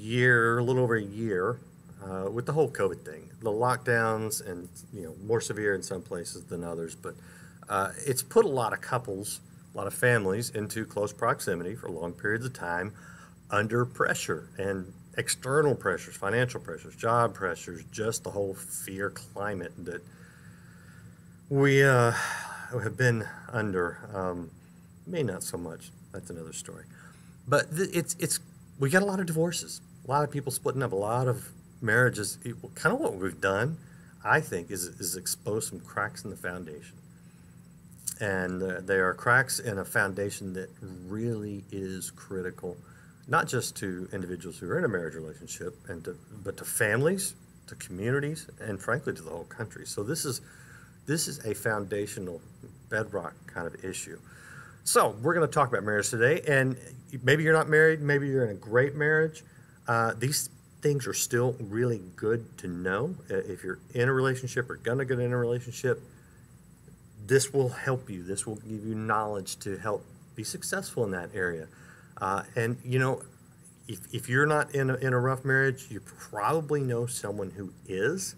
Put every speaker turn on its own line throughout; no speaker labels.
year, a little over a year, uh, with the whole COVID thing, the lockdowns, and you know more severe in some places than others, but uh, it's put a lot of couples, a lot of families into close proximity for long periods of time, under pressure and external pressures, financial pressures, job pressures, just the whole fear climate that we uh, have been under. Um, may not so much. That's another story. But it's it's we got a lot of divorces, a lot of people splitting up, a lot of marriages. Kind of what we've done, I think, is is expose some cracks in the foundation, and uh, they are cracks in a foundation that really is critical, not just to individuals who are in a marriage relationship, and to, but to families, to communities, and frankly to the whole country. So this is this is a foundational bedrock kind of issue. So we're going to talk about marriage today, and maybe you're not married, maybe you're in a great marriage. Uh, these things are still really good to know. Uh, if you're in a relationship or gonna get in a relationship, this will help you. This will give you knowledge to help be successful in that area. Uh, and you know, if, if you're not in a, in a rough marriage, you probably know someone who is.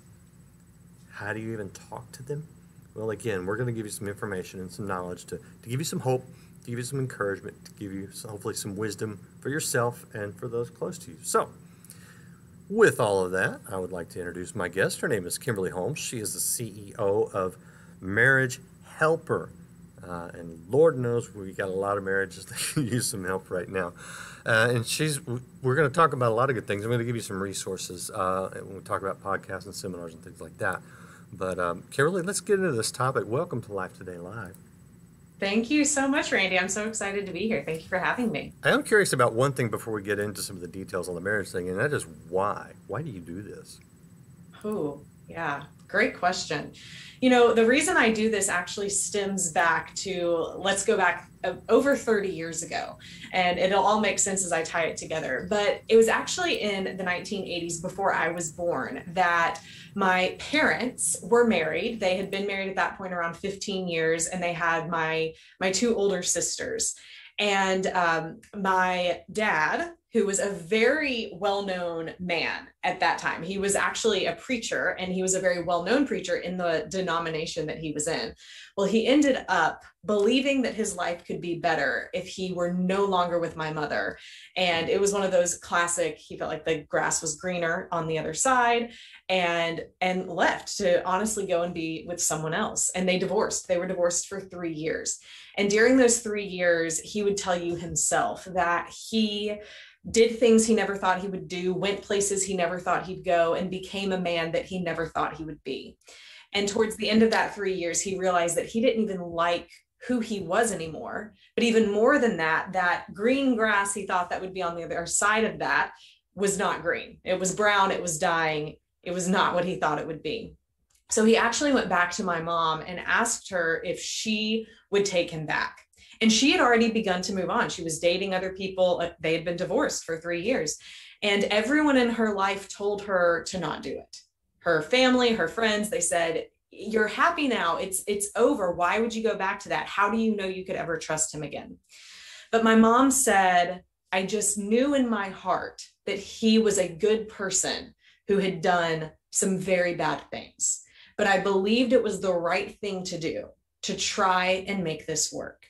How do you even talk to them? Well, again, we're going to give you some information and some knowledge to, to give you some hope, to give you some encouragement, to give you some, hopefully some wisdom for yourself and for those close to you. So, with all of that, I would like to introduce my guest. Her name is Kimberly Holmes. She is the CEO of Marriage Helper. Uh, and Lord knows we got a lot of marriages that use some help right now. Uh, and she's, we're going to talk about a lot of good things. I'm going to give you some resources uh, when we talk about podcasts and seminars and things like that. But um, Kimberly, let's get into this topic. Welcome to Life Today Live.
Thank you so much, Randy. I'm so excited to be here. Thank you for having me.
I am curious about one thing before we get into some of the details on the marriage thing, and that is why. Why do you do this?
Oh, yeah. Great question. You know, the reason I do this actually stems back to let's go back uh, over 30 years ago, and it'll all make sense as I tie it together. But it was actually in the 1980s, before I was born, that my parents were married. They had been married at that point around 15 years, and they had my my two older sisters. And um, my dad who was a very well known man at that time. He was actually a preacher and he was a very well known preacher in the denomination that he was in. Well, he ended up believing that his life could be better if he were no longer with my mother. And it was one of those classic, he felt like the grass was greener on the other side and and left to honestly go and be with someone else. And they divorced. They were divorced for 3 years. And during those 3 years, he would tell you himself that he did things he never thought he would do, went places he never thought he'd go, and became a man that he never thought he would be. And towards the end of that three years, he realized that he didn't even like who he was anymore. But even more than that, that green grass he thought that would be on the other side of that was not green. It was brown, it was dying, it was not what he thought it would be. So he actually went back to my mom and asked her if she would take him back. And she had already begun to move on. She was dating other people. Uh, they had been divorced for three years. And everyone in her life told her to not do it. Her family, her friends, they said, You're happy now. It's it's over. Why would you go back to that? How do you know you could ever trust him again? But my mom said, I just knew in my heart that he was a good person who had done some very bad things. But I believed it was the right thing to do to try and make this work.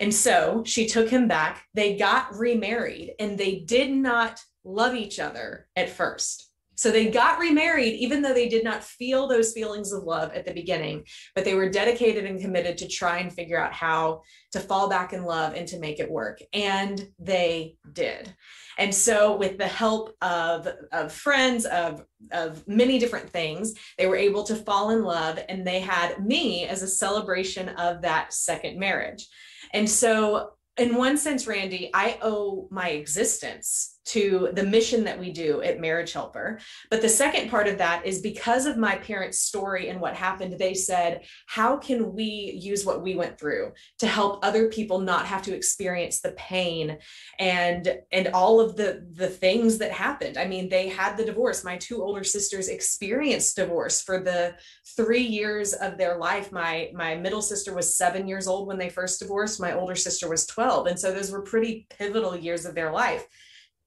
And so she took him back. They got remarried and they did not love each other at first. So they got remarried, even though they did not feel those feelings of love at the beginning, but they were dedicated and committed to try and figure out how to fall back in love and to make it work. And they did. And so, with the help of, of friends, of, of many different things, they were able to fall in love. And they had me as a celebration of that second marriage. And so, in one sense, Randy, I owe my existence to the mission that we do at Marriage Helper. But the second part of that is because of my parents' story and what happened, they said, How can we use what we went through to help other people not have to experience the pain and and all of the the things that happened? I mean, they had the divorce. My two older sisters experienced divorce for the three years of their life. My my middle sister was seven years old when they first divorced, my older sister was 12. And so those were pretty pivotal years of their life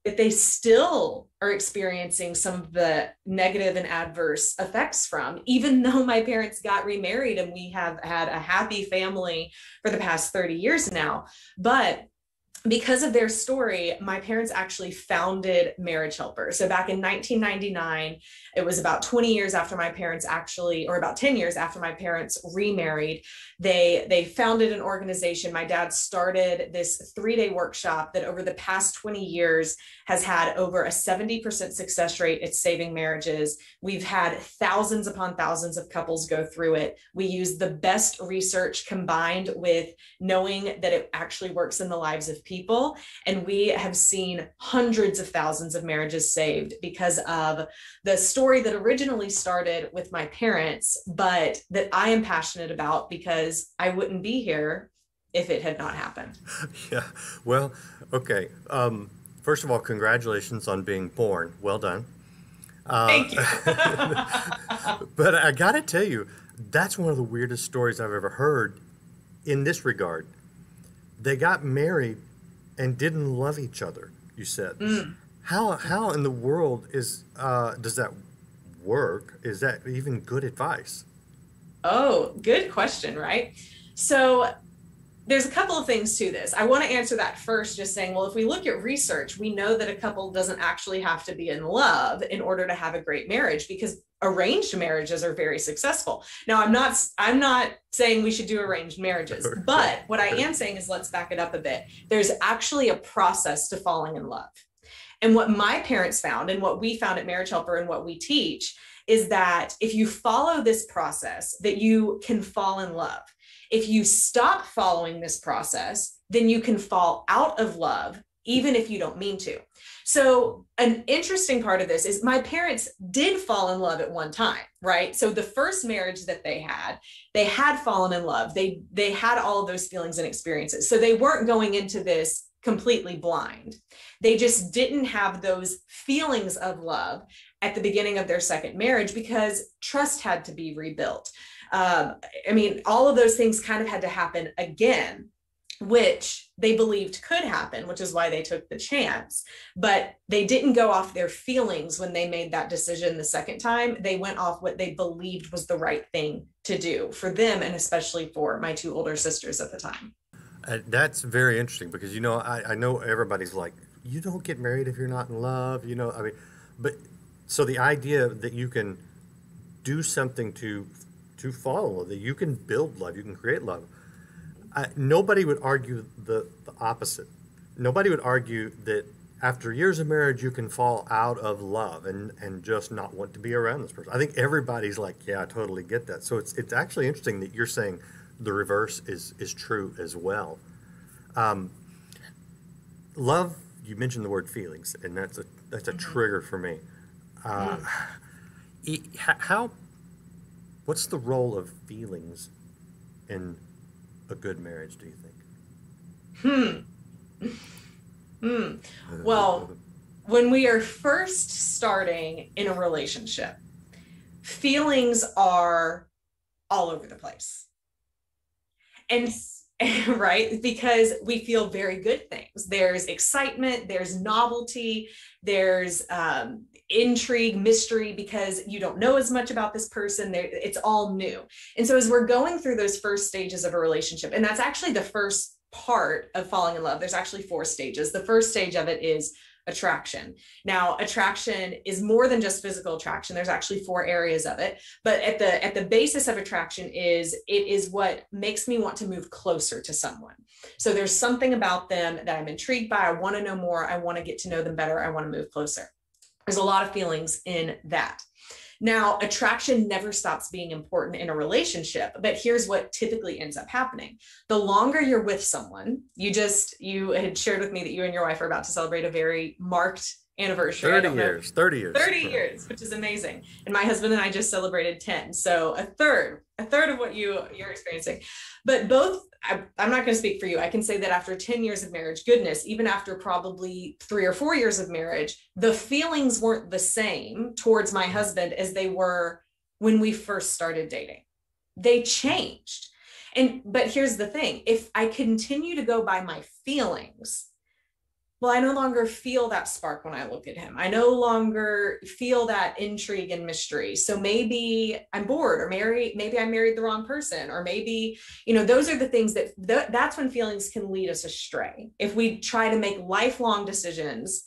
that they still are experiencing some of the negative and adverse effects from, even though my parents got remarried and we have had a happy family for the past 30 years now. But because of their story, my parents actually founded Marriage Helper. So back in 1999, it was about 20 years after my parents actually, or about 10 years after my parents remarried, they they founded an organization. My dad started this three-day workshop that over the past 20 years has had over a 70% success rate at saving marriages. We've had thousands upon thousands of couples go through it. We use the best research combined with knowing that it actually works in the lives of people. And we have seen hundreds of thousands of marriages saved because of the story that originally started with my parents, but that I am passionate about because I wouldn't be here if it had not happened.
Yeah. Well, okay. Um, first of all, congratulations on being born. Well done.
Uh, Thank you.
but I got to tell you, that's one of the weirdest stories I've ever heard in this regard. They got married and didn't love each other, you said. Mm. How, how in the world is uh, does that work? Is that even good advice?
Oh, good question, right? So there's a couple of things to this. I want to answer that first, just saying, well, if we look at research, we know that a couple doesn't actually have to be in love in order to have a great marriage because arranged marriages are very successful. Now, I'm not I'm not saying we should do arranged marriages, but what I am saying is let's back it up a bit. There's actually a process to falling in love. And what my parents found and what we found at Marriage Helper and what we teach is that if you follow this process that you can fall in love if you stop following this process, then you can fall out of love, even if you don't mean to. So, an interesting part of this is my parents did fall in love at one time, right? So, the first marriage that they had, they had fallen in love. They they had all of those feelings and experiences. So, they weren't going into this completely blind. They just didn't have those feelings of love at the beginning of their second marriage because trust had to be rebuilt um, I mean, all of those things kind of had to happen again, which they believed could happen, which is why they took the chance. But they didn't go off their feelings when they made that decision the second time. They went off what they believed was the right thing to do for them, and especially for my two older sisters at the time.
Uh, that's very interesting because, you know, I, I know everybody's like, you don't get married if you're not in love, you know, I mean, but so the idea that you can do something to to follow that you can build love, you can create love. Nobody would argue the, the opposite. Nobody would argue that after years of marriage, you can fall out of love and, and just not want to be around this person. I think everybody's like, yeah, I totally get that. So it's, it's actually interesting that you're saying the reverse is, is true as well. Um, love, you mentioned the word feelings, and that's a, that's a mm-hmm. trigger for me. Uh, mm. How What's the role of feelings in a good marriage, do you
think? Hmm. Hmm. Well, when we are first starting in a relationship, feelings are all over the place. And right because we feel very good things there's excitement there's novelty there's um, intrigue, mystery, because you don't know as much about this person. It's all new. And so as we're going through those first stages of a relationship, and that's actually the first part of falling in love, there's actually four stages. The first stage of it is attraction. Now, attraction is more than just physical attraction. There's actually four areas of it, but at the at the basis of attraction is it is what makes me want to move closer to someone. So there's something about them that I'm intrigued by. I want to know more. I want to get to know them better. I want to move closer. There's a lot of feelings in that. Now, attraction never stops being important in a relationship, but here's what typically ends up happening. The longer you're with someone, you just, you had shared with me that you and your wife are about to celebrate a very marked anniversary.
30 years, 30 years.
30 years, which is amazing. And my husband and I just celebrated 10. So a third, a third of what you you're experiencing. But both I, am not going to speak for you. I can say that after 10 years of marriage, goodness, even after probably three or four years of marriage, the feelings weren't the same towards my husband as they were when we first started dating. They changed. And, but here's the thing if I continue to go by my feelings, well, I no longer feel that spark when I look at him. I no longer feel that intrigue and mystery. So maybe I'm bored or married, maybe I married the wrong person, or maybe, you know, those are the things that th- that's when feelings can lead us astray. If we try to make lifelong decisions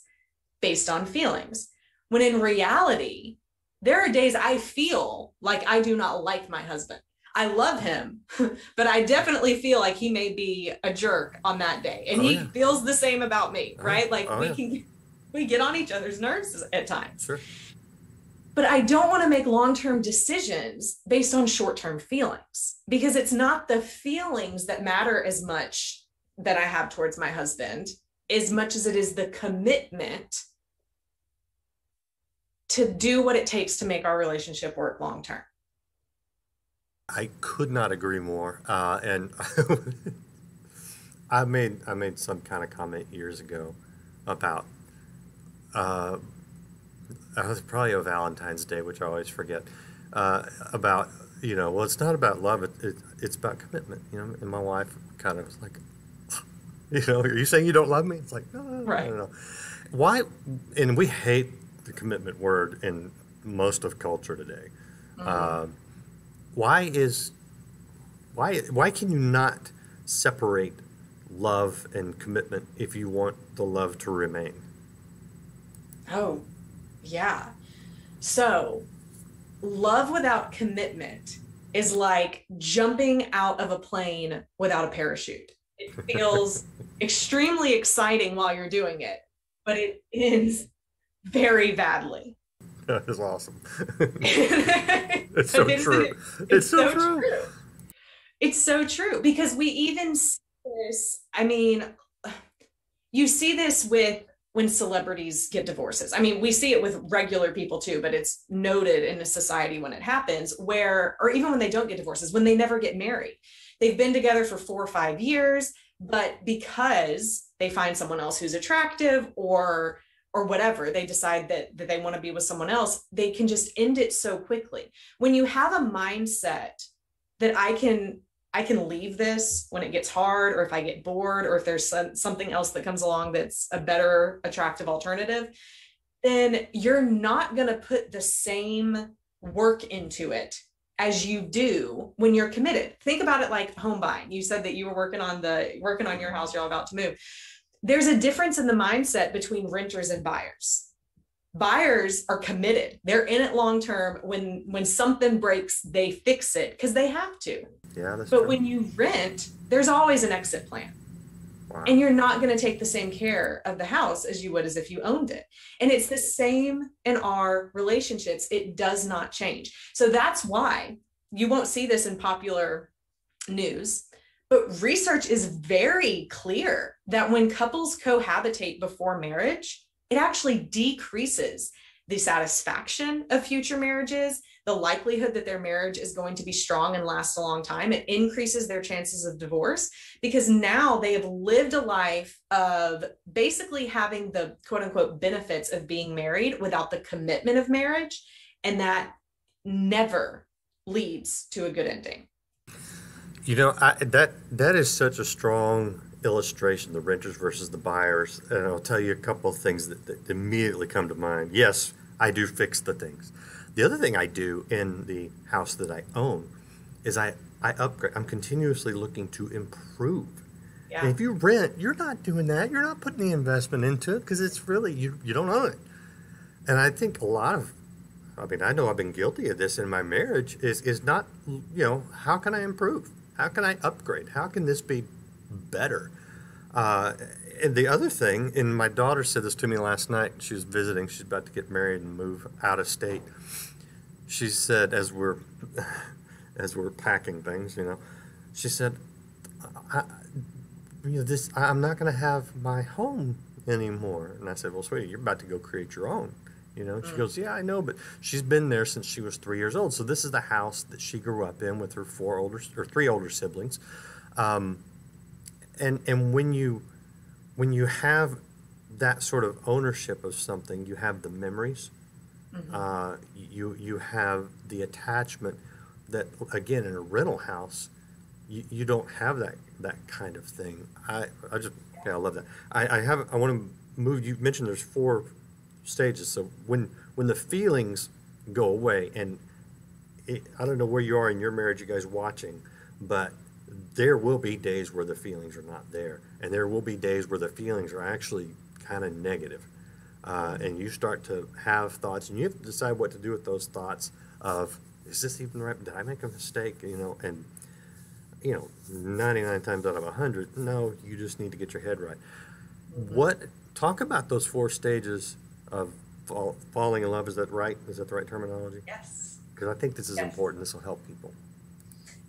based on feelings, when in reality, there are days I feel like I do not like my husband. I love him, but I definitely feel like he may be a jerk on that day. And oh, he yeah. feels the same about me, oh, right? Like oh, we yeah. can we get on each other's nerves at times.
Sure.
But I don't want to make long-term decisions based on short-term feelings because it's not the feelings that matter as much that I have towards my husband as much as it is the commitment to do what it takes to make our relationship work long term.
I could not agree more. Uh, and I made I made some kind of comment years ago about uh, it was probably a Valentine's Day, which I always forget uh, about you know well it's not about love it, it, it's about commitment you know and my wife kind of was like you know are you saying you don't love me it's like no, right. no, no. why and we hate the commitment word in most of culture today. Mm-hmm. Uh, why is why why can you not separate love and commitment if you want the love to remain?
Oh, yeah. So, love without commitment is like jumping out of a plane without a parachute. It feels extremely exciting while you're doing it, but it ends very badly.
That is awesome. it's so true. It's,
it's so, so true. true. It's so true because we even see this. I mean, you see this with when celebrities get divorces. I mean, we see it with regular people too, but it's noted in a society when it happens where, or even when they don't get divorces, when they never get married. They've been together for four or five years, but because they find someone else who's attractive or or whatever they decide that, that they want to be with someone else they can just end it so quickly. When you have a mindset that i can i can leave this when it gets hard or if i get bored or if there's some, something else that comes along that's a better attractive alternative then you're not going to put the same work into it as you do when you're committed. Think about it like home buying. You said that you were working on the working on your house you're all about to move there's a difference in the mindset between renters and buyers. Buyers are committed. They're in it long term. When when something breaks they fix it because they have to.
Yeah
but true. when you rent there's always an exit plan. Wow. and you're not going to take the same care of the house as you would as if you owned it. And it's the same in our relationships. It does not change. So that's why you won't see this in popular news but research is very clear that when couples cohabitate before marriage, it actually decreases the satisfaction of future marriages, the likelihood that their marriage is going to be strong and last a long time. It increases their chances of divorce because now they have lived a life of basically having the quote unquote benefits of being married without the commitment of marriage. And that never leads to a good ending.
You know, I, that that is such a strong illustration, the renters versus the buyers. And I'll tell you a couple of things that, that immediately come to mind. Yes, I do fix the things. The other thing I do in the house that I own is I, I upgrade. I'm continuously looking to improve. Yeah. If you rent, you're not doing that. You're not putting the investment into it because it's really, you, you don't own it. And I think a lot of I mean, I know I've been guilty of this in my marriage. Is is not, you know, how can I improve? How can I upgrade? How can this be better? Uh, and the other thing, and my daughter said this to me last night. She was visiting. She's about to get married and move out of state. She said, as we're as we're packing things, you know, she said, I, you know, this I'm not going to have my home anymore. And I said, well, sweetie, you're about to go create your own. You know, she mm. goes, Yeah, I know, but she's been there since she was three years old. So this is the house that she grew up in with her four older or three older siblings. Um, and and when you when you have that sort of ownership of something, you have the memories. Mm-hmm. Uh, you you have the attachment that again in a rental house, you, you don't have that that kind of thing. I I just yeah I love that. I, I have I want to move, you mentioned there's four stages. So when when the feelings go away, and it, I don't know where you are in your marriage, you guys watching, but there will be days where the feelings are not there, and there will be days where the feelings are actually kind of negative. Uh, and you start to have thoughts, and you have to decide what to do with those thoughts. Of is this even right? Did I make a mistake? You know, and you know, 99 times out of 100, no, you just need to get your head right. What, talk about those four stages of fall, falling in love. Is that right? Is that the right terminology?
Yes.
Because I think this is
Yes.
important. This will help people.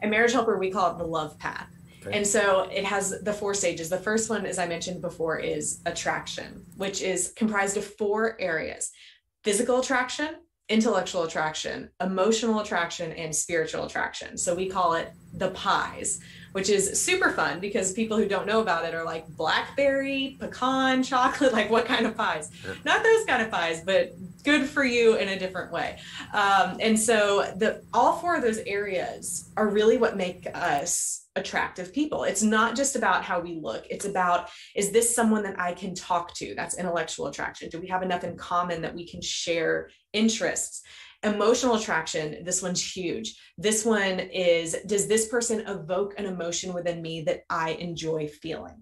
At Marriage Helper, we call it the love path.
Okay.
And so it has the four stages. The first one, as I mentioned before, is attraction, which is comprised of four areas physical attraction, intellectual attraction, emotional attraction, and spiritual attraction. So we call it the pies, which is super fun because people who don't know about it are like blackberry, pecan, chocolate, like what kind of pies?
Yeah.
Not those kind of pies, but good for you in a different way. Um, and so the all four of those areas are really what make us attractive people. It's not just about how we look. It's about is this someone that I can talk to? That's intellectual attraction. Do we have enough in common that we can share interests? Emotional attraction, this one's huge. This one is does this person evoke an emotion within me that I enjoy feeling?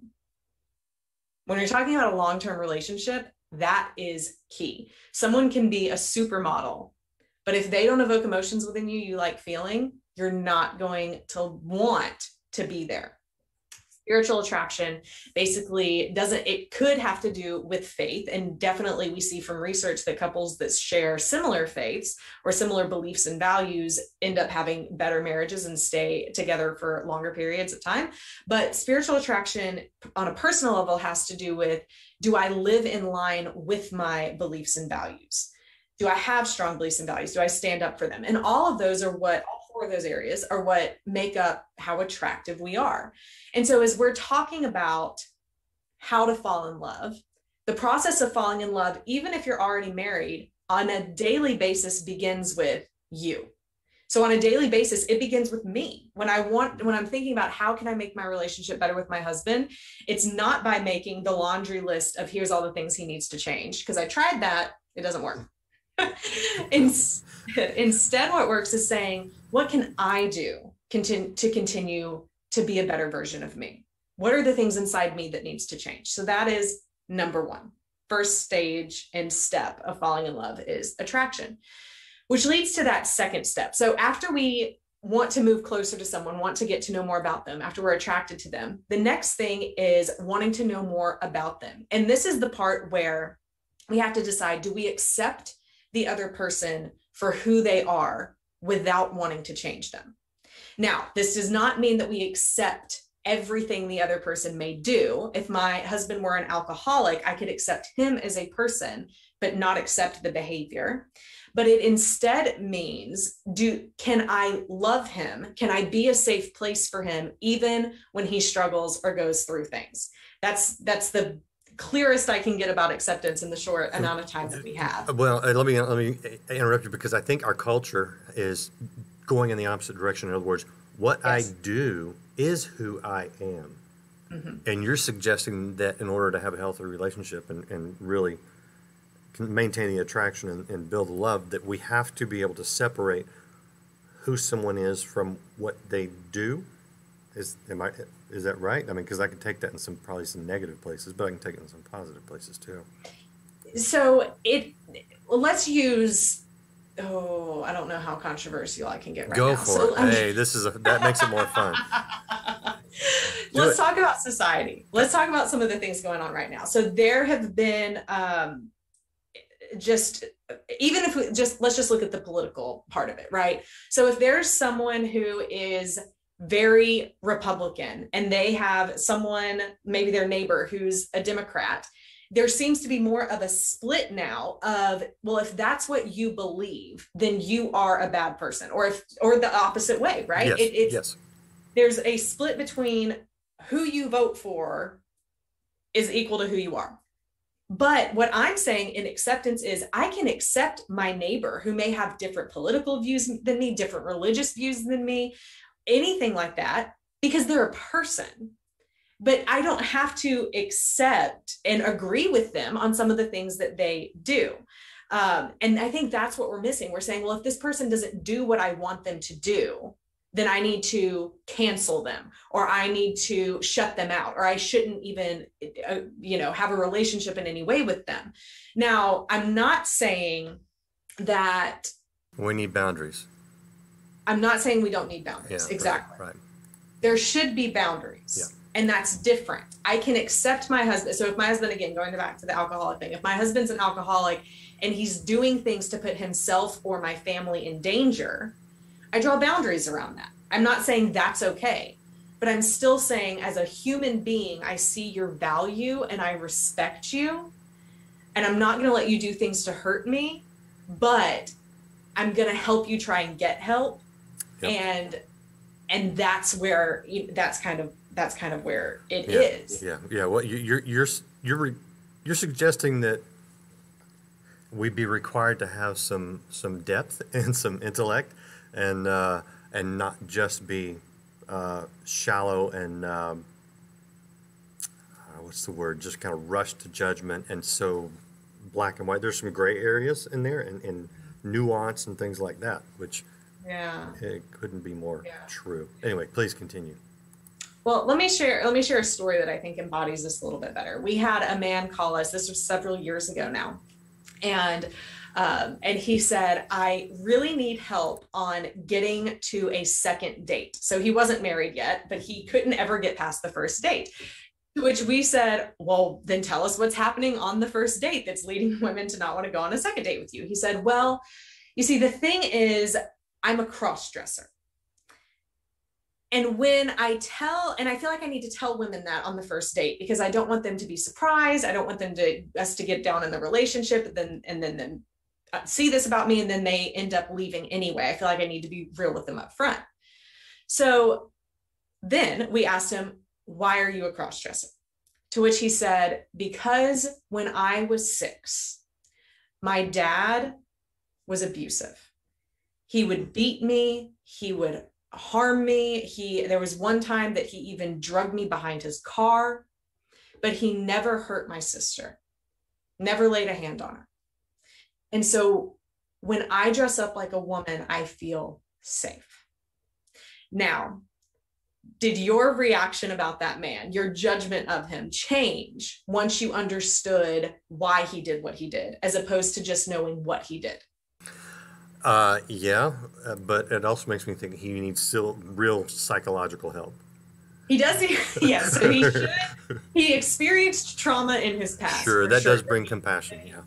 When you're talking about a long term relationship, that is key. Someone can be a supermodel, but if they don't evoke emotions within you you like feeling, you're not going to want to be there. Spiritual attraction basically doesn't, it could have to do with faith. And definitely, we see from research that couples that share similar faiths or similar beliefs and values end up having better marriages and stay together for longer periods of time. But spiritual attraction on a personal level has to do with do I live in line with my beliefs and values? Do I have strong beliefs and values? Do I stand up for them? And all of those are what, those areas are what make up how attractive we are. And so, as we're talking about how to fall in love, the process of falling in love, even if you're already married, on a daily basis begins with you. So on a daily basis, it begins with me. When I want, when I'm thinking about how can I make my relationship better with my husband, it's not by making the laundry list of here's all the things he needs to change. Because I tried that, it doesn't work. Ins- Instead, what works is saying, what can I do continue to continue to be a better version of me? What are the things inside me that needs to change? So that is number one. First stage and step of falling in love is attraction which leads to that second step. So after we want to move closer to someone, want to get to know more about them, after we're attracted to them, the next thing is wanting to know more about them. And this is the part where we have to decide do we accept the other person for who they are without wanting to change them? Now, this does not mean that we accept everything the other person may do. If my husband were an alcoholic, I could accept him as a person, but not accept the behavior but it instead means do can i love him can i be a safe place for him even when he struggles or goes through things that's that's the clearest i can get about acceptance in the short amount of time that we have
Well, uh, let me let me interrupt you because I think our culture is going in the opposite direction. In other words, what
Yes.
I do is who I am.
Mhm.
And you're suggesting that in order to have a healthy relationship and, and really maintain the attraction and, and build love, that we have to be able to separate who someone is from what they do. Is am I is that right? I mean, because I can take that in some probably some negative places, but I can take it in some positive places too.
so it well, let's use oh i don't know how controversial i can get right
Go
now
for
So,
it. Hey, this is a that makes it more fun.
let's
it.
talk about society let's talk about some of the things going on right now so there have been um just even if we just let's just look at the political part of it right so if there's someone who is very republican and they have someone maybe their neighbor who's a democrat there seems to be more of a split now of well if that's what you believe then you are a bad person or if or the opposite way right
Yes,
It- it's
yes.
there's a split between who you vote for is equal to who you are. But what I'm saying in acceptance is I can accept my neighbor who may have different political views than me, different religious views than me, anything like that, because they're a person. but I don't have to accept and agree with them on some of the things that they do. Um, and I think that's what we're missing. We're saying, well, if this person doesn't do what I want them to do, then I need to cancel them or I need to shut them out or I shouldn't even, uh, you know, have a relationship in any way with them. Now, I'm not saying that
we need boundaries.
I'm not saying we don't need boundaries. Yeah, exactly.
Right, right.
There should be boundaries.
Yeah.
And that's different. I can accept my husband. So if my husband, again, going back to the alcoholic thing, if my husband's an alcoholic and he's doing things to put himself or my family in danger, I draw boundaries around that. I'm not saying that's okay, but I'm still saying as a human being, I see your value and I respect you. And I'm not going to let you do things to hurt me, but I'm going to help you try and get help. Yep. And and that's where that's kind of that's kind of where it
yeah.
is.
yeah. Yeah. Well, you're you're you're you're suggesting that we be required to have some some depth and some intellect, and uh, and not just be uh, shallow and um, uh, what's the word? Just kind of rush to judgment and so black and white. There's some gray areas in there and, and nuance and things like that, which
yeah,
it couldn't be more yeah. true. Anyway, please continue.
Well, let me share let me share a story that I think embodies this a little bit better. We had a man call us. This was several years ago now, and um, and he said, I really need help on getting to a second date. So he wasn't married yet, but he couldn't ever get past the first date. To which we said, Well, then tell us what's happening on the first date that's leading women to not want to go on a second date with you. He said, Well, you see, the thing is, I'm a cross dresser. And when I tell, and I feel like I need to tell women that on the first date because I don't want them to be surprised. I don't want them to us to get down in the relationship and then and then then uh, see this about me and then they end up leaving anyway. I feel like I need to be real with them up front. So then we asked him, Why are you a cross dresser? To which he said, Because when I was six, my dad was abusive. He would beat me, he would harm me. He there was one time that he even drugged me behind his car, but he never hurt my sister. Never laid a hand on her. And so when I dress up like a woman, I feel safe. Now, did your reaction about that man, your judgment of him change once you understood why he did what he did, as opposed to just knowing what he did?
Uh, yeah, uh, but it also makes me think he needs still real psychological help.
He does. yes, so he should. He experienced trauma in his past.
Sure, that sure. does bring compassion. Yeah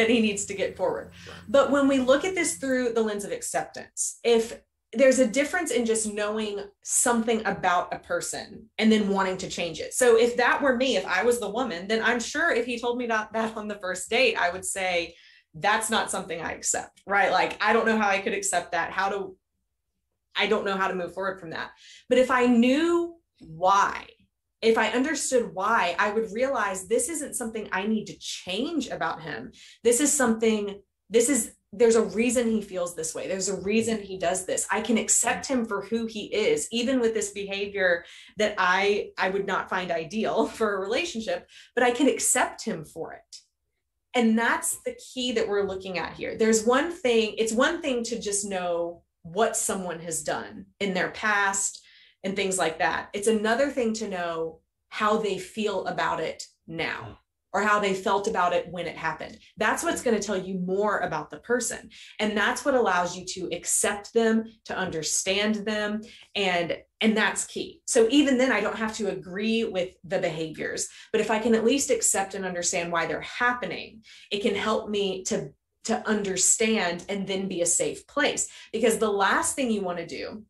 that he needs to get forward. But when we look at this through the lens of acceptance, if there's a difference in just knowing something about a person and then wanting to change it. So if that were me, if I was the woman, then I'm sure if he told me that, that on the first date, I would say, that's not something I accept, right? Like, I don't know how I could accept that. How to, I don't know how to move forward from that. But if I knew why, if I understood why, I would realize this isn't something I need to change about him. This is something, this is, there's a reason he feels this way. There's a reason he does this. I can accept him for who he is, even with this behavior that I, I would not find ideal for a relationship, but I can accept him for it. And that's the key that we're looking at here. There's one thing, it's one thing to just know what someone has done in their past and things like that. It's another thing to know how they feel about it now or how they felt about it when it happened. That's what's going to tell you more about the person. And that's what allows you to accept them, to understand them and and that's key. So even then I don't have to agree with the behaviors, but if I can at least accept and understand why they're happening, it can help me to to understand and then be a safe place because the last thing you want to do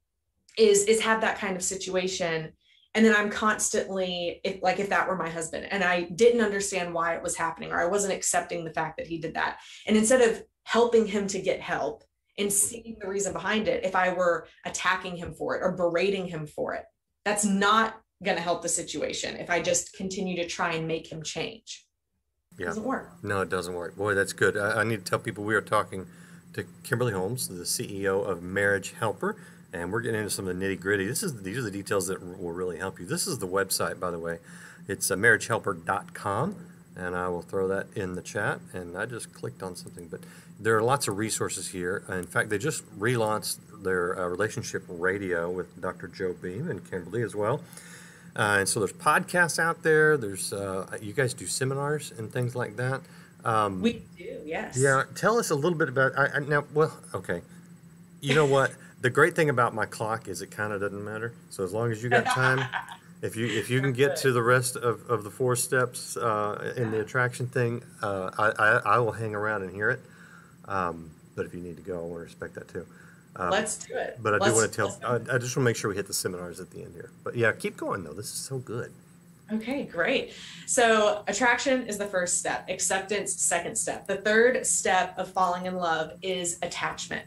is is have that kind of situation and then i'm constantly if like if that were my husband and i didn't understand why it was happening or i wasn't accepting the fact that he did that. And instead of helping him to get help and seeing the reason behind it if i were attacking him for it or berating him for it that's not going to help the situation if i just continue to try and make him change. Yeah. It doesn't work.
No it doesn't work. Boy that's good. I, I need to tell people we are talking to kimberly holmes the ceo of marriage helper and we're getting into some of the nitty gritty. This is these are the details that will really help you. This is the website, by the way. It's uh, marriagehelper.com, and I will throw that in the chat. And I just clicked on something, but there are lots of resources here. In fact, they just relaunched their uh, relationship radio with Dr. Joe Beam and Kimberly as well. Uh, and so there's podcasts out there. There's uh, you guys do seminars and things like that.
Um, we do, yes.
Yeah, tell us a little bit about. I, I, now, well, okay. You know what? The great thing about my clock is it kind of doesn't matter. So as long as you got time, if you if you can get to the rest of, of the four steps uh, in the attraction thing, uh, I, I, I will hang around and hear it. Um, but if you need to go, I want to respect that too.
Um, let's do it.
But I
let's,
do want to tell. I, I just want to make sure we hit the seminars at the end here. But yeah, keep going though. This is so good.
Okay, great. So, attraction is the first step, acceptance, second step. The third step of falling in love is attachment.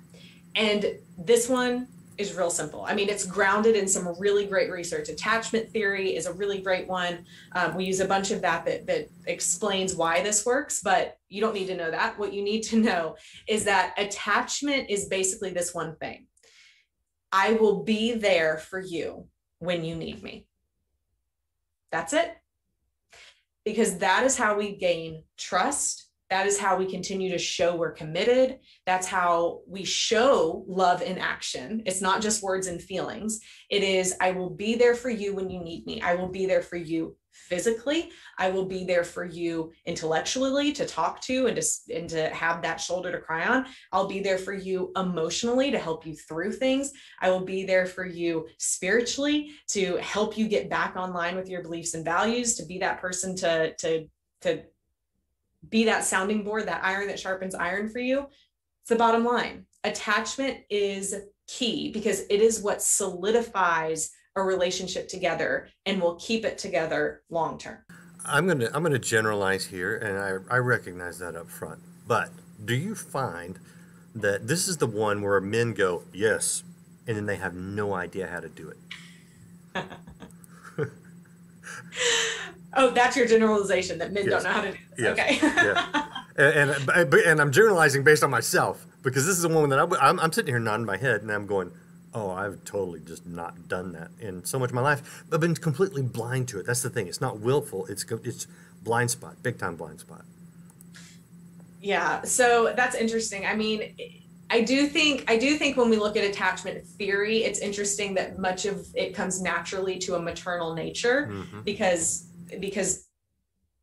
And this one is real simple. I mean, it's grounded in some really great research. Attachment theory is a really great one. Um, we use a bunch of that, that that explains why this works, but you don't need to know that. What you need to know is that attachment is basically this one thing I will be there for you when you need me. That's it. Because that is how we gain trust that is how we continue to show we're committed. That's how we show love in action. It's not just words and feelings. It is, I will be there for you when you need me. I will be there for you physically. I will be there for you intellectually to talk to and to, and to have that shoulder to cry on. I'll be there for you emotionally to help you through things. I will be there for you spiritually to help you get back online with your beliefs and values, to be that person to, to, to be that sounding board, that iron that sharpens iron for you. It's the bottom line. Attachment is key because it is what solidifies a relationship together and will keep it together long term.
I'm gonna I'm gonna generalize here, and I, I recognize that up front. But do you find that this is the one where men go yes, and then they have no idea how to do it?
Oh, that's your generalization that men yes. don't know how to do this. Yes. Okay.
yeah. And, and, and I'm generalizing based on myself because this is the woman that I, I'm, I'm sitting here nodding my head and I'm going, oh, I've totally just not done that in so much of my life. I've been completely blind to it. That's the thing. It's not willful. It's it's blind spot, big time blind spot.
Yeah. So that's interesting. I mean. I do think I do think when we look at attachment theory, it's interesting that much of it comes naturally to a maternal nature mm-hmm. because because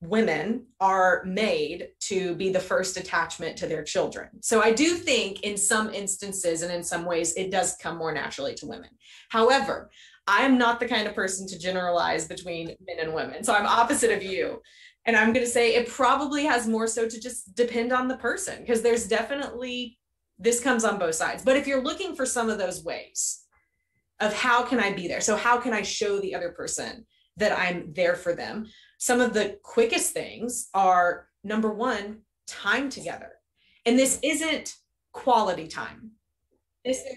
women are made to be the first attachment to their children. So I do think in some instances and in some ways it does come more naturally to women. However, I am not the kind of person to generalize between men and women. So I'm opposite of you. And I'm going to say it probably has more so to just depend on the person because there's definitely this comes on both sides. But if you're looking for some of those ways of how can I be there? So how can I show the other person that I'm there for them. Some of the quickest things are number one, time together. And this isn't quality time, this is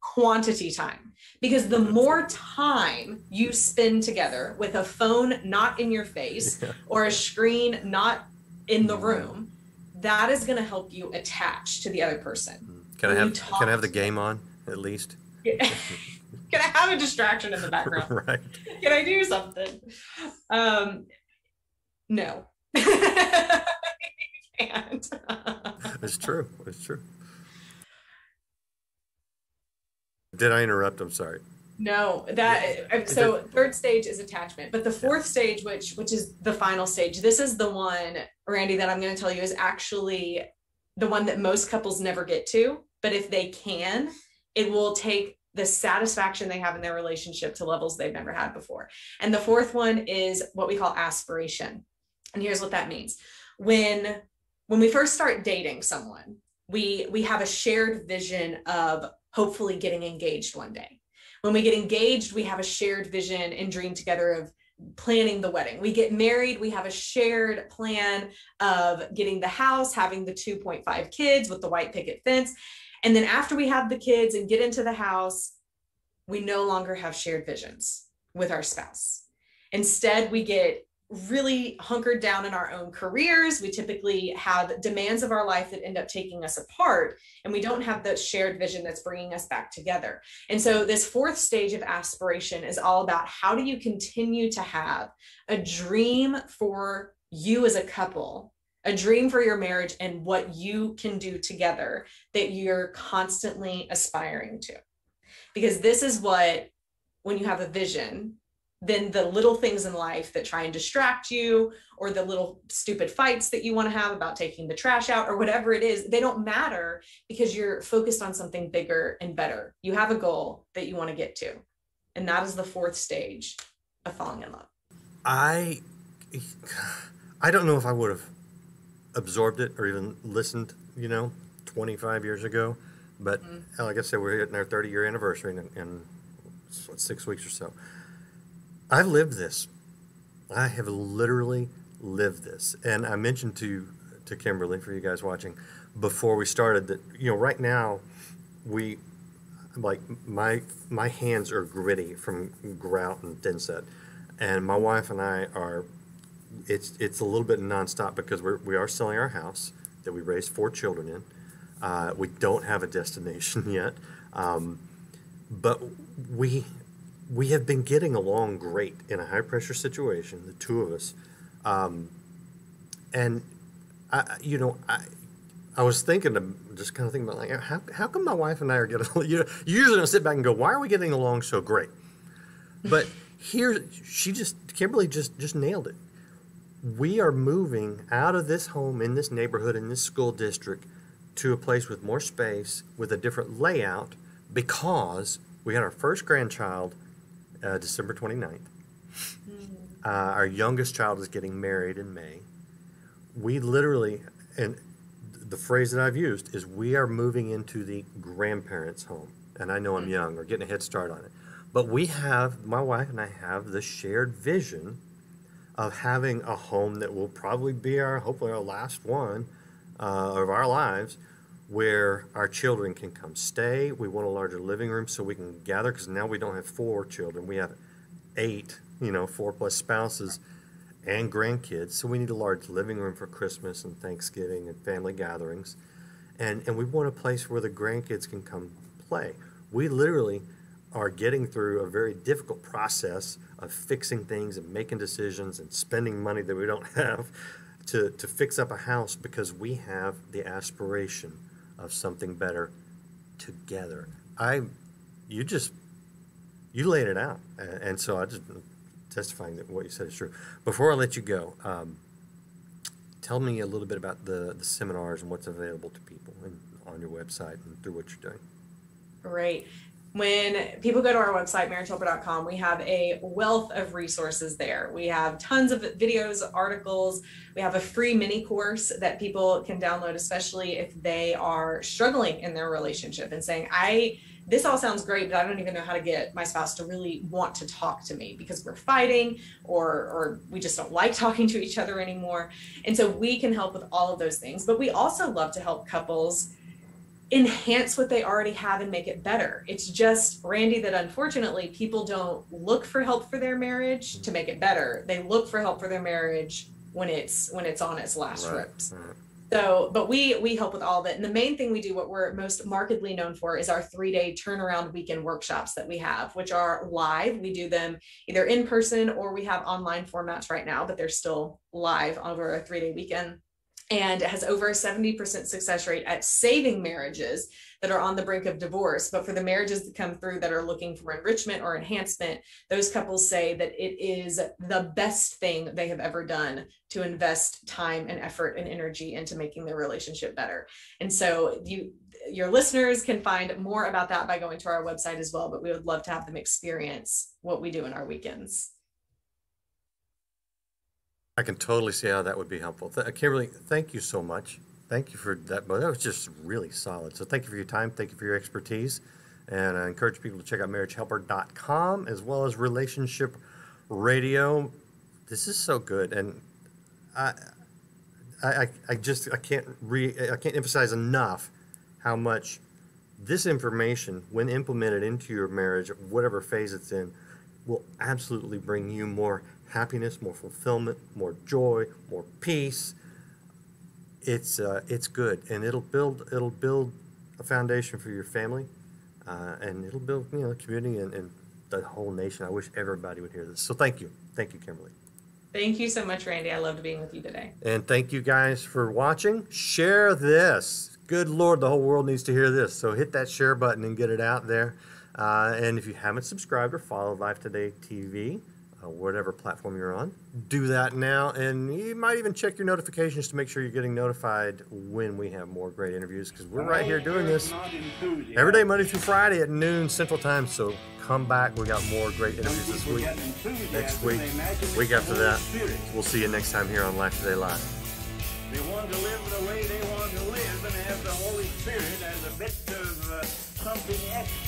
quantity time. Because the more time you spend together with a phone not in your face yeah. or a screen not in the room, that is going to help you attach to the other person. Mm-hmm.
Can I have can I have the game on at least?
Can I have a distraction in the background?
right.
Can I do something? Um, no.
it's true. It's true. Did I interrupt? I'm sorry.
No, that so third stage is attachment, but the fourth stage, which which is the final stage, this is the one, Randy, that I'm going to tell you is actually the one that most couples never get to. But if they can, it will take the satisfaction they have in their relationship to levels they've never had before. And the fourth one is what we call aspiration. And here's what that means. When when we first start dating someone, we we have a shared vision of hopefully getting engaged one day. When we get engaged, we have a shared vision and dream together of planning the wedding. We get married, we have a shared plan of getting the house, having the 2.5 kids with the white picket fence. And then after we have the kids and get into the house, we no longer have shared visions with our spouse. Instead, we get really hunkered down in our own careers. We typically have demands of our life that end up taking us apart, and we don't have the shared vision that's bringing us back together. And so, this fourth stage of aspiration is all about how do you continue to have a dream for you as a couple, a dream for your marriage, and what you can do together that you're constantly aspiring to. Because this is what, when you have a vision, then the little things in life that try and distract you or the little stupid fights that you want to have about taking the trash out or whatever it is they don't matter because you're focused on something bigger and better. You have a goal that you want to get to. And that is the fourth stage of falling in love.
I i don't know if i would have absorbed it or even listened you know 25 years ago but mm-hmm. like i said we're hitting our 30 year anniversary in, in six weeks or so I've lived this. I have literally lived this. And I mentioned to to Kimberly for you guys watching before we started that you know right now we like my my hands are gritty from grout and thinset, and my wife and I are it's it's a little bit nonstop because we're we are selling our house that we raised four children in. Uh, we don't have a destination yet, um, but we we have been getting along great in a high pressure situation, the two of us. Um, and I, you know, I, I was thinking just kind of thinking about like how, how come my wife and I are getting you know you usually don't sit back and go why are we getting along so great, but here she just Kimberly just just nailed it. We are moving out of this home in this neighborhood in this school district to a place with more space with a different layout because we had our first grandchild uh, December 29th. Uh, our youngest child is getting married in May. We literally, and the phrase that I've used is we are moving into the grandparents' home. And I know I'm young or getting a head start on it. But we have, my wife and I have the shared vision of having a home that will probably be our, hopefully, our last one uh, of our lives where our children can come stay. We want a larger living room so we can gather because now we don't have four children. We have eight, you know, four plus spouses and grandkids. So we need a large living room for Christmas and Thanksgiving and family gatherings. And, and we want a place where the grandkids can come play. We literally are getting through a very difficult process of fixing things and making decisions and spending money that we don't have to, to fix up a house because we have the aspiration of something better together. I, you just, you laid it out, and so I just testifying that what you said is true. Before I let you go, um, tell me a little bit about the the seminars and what's available to people and on your website and through what you're doing.
Great when people go to our website, marriagehelper.com, we have a wealth of resources there. We have tons of videos, articles. We have a free mini course that people can download, especially if they are struggling in their relationship and saying, I, this all sounds great, but I don't even know how to get my spouse to really want to talk to me because we're fighting or, or we just don't like talking to each other anymore. And so we can help with all of those things. But we also love to help couples enhance what they already have and make it better. It's just, Randy, that unfortunately people don't look for help for their marriage to make it better. They look for help for their marriage when it's when it's on its last right. ropes. So, but we we help with all of it. And the main thing we do, what we're most markedly known for, is our three day turnaround weekend workshops that we have, which are live. We do them either in person or we have online formats right now, but they're still live over a three day weekend and it has over a 70% success rate at saving marriages that are on the brink of divorce. But for the marriages that come through that are looking for enrichment or enhancement, those couples say that it is the best thing they have ever done to invest time and effort and energy into making their relationship better. And so you your listeners can find more about that by going to our website as well, but we would love to have them experience what we do in our weekends.
I can totally see how that would be helpful. Th- uh, Kimberly, thank you so much. Thank you for that. That was just really solid. So thank you for your time. Thank you for your expertise. And I encourage people to check out marriagehelper.com as well as Relationship Radio. This is so good. And I, I, I just I can't re I can't emphasize enough how much this information, when implemented into your marriage, whatever phase it's in, will absolutely bring you more happiness, more fulfillment, more joy, more peace. It's uh, it's good, and it'll build it'll build a foundation for your family, uh, and it'll build you know community and, and the whole nation. I wish everybody would hear this. So thank you, thank you, Kimberly.
Thank you so much, Randy. I loved being with you today.
And thank you guys for watching. Share this. Good Lord, the whole world needs to hear this. So hit that share button and get it out there. Uh, and if you haven't subscribed or followed Life Today TV, whatever platform you're on, do that now. And you might even check your notifications to make sure you're getting notified when we have more great interviews because we're right here doing this every day, Monday through Friday at noon Central Time. So come back. We got more great interviews this week, next week, week after that. We'll see you next time here on Life Today Live.
They want to live the way they want to live and have the Holy Spirit as a bit of uh, something extra.